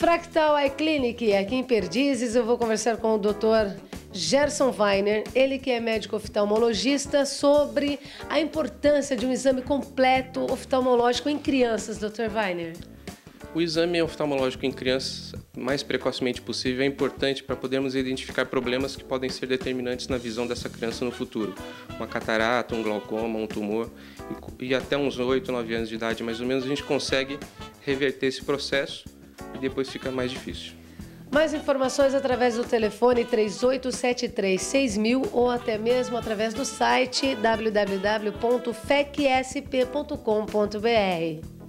Fractal Eye Clinic, aqui em Perdizes, eu vou conversar com o Dr. Gerson Weiner, ele que é médico oftalmologista, sobre a importância de um exame completo oftalmológico em crianças, Dr. Weiner. O exame oftalmológico em crianças, mais precocemente possível, é importante para podermos identificar problemas que podem ser determinantes na visão dessa criança no futuro. Uma catarata, um glaucoma, um tumor. E, até uns 8, 9 anos de idade, mais ou menos, a gente consegue reverter esse processo e depois fica mais difícil. Mais informações através do telefone 38736000 ou até mesmo através do site www.fecsp.com.br.